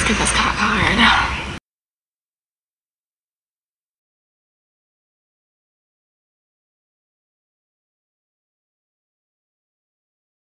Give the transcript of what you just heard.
Let's get this cock hard.